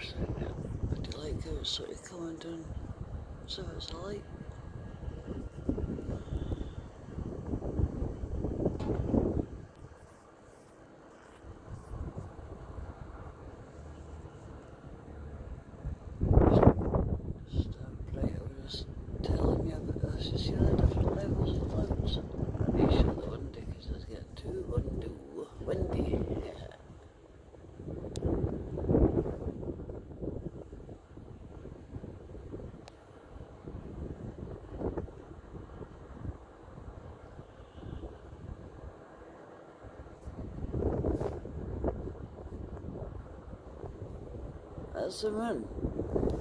percent now. But the light goes sort of coming down, so it's light. That's the moon.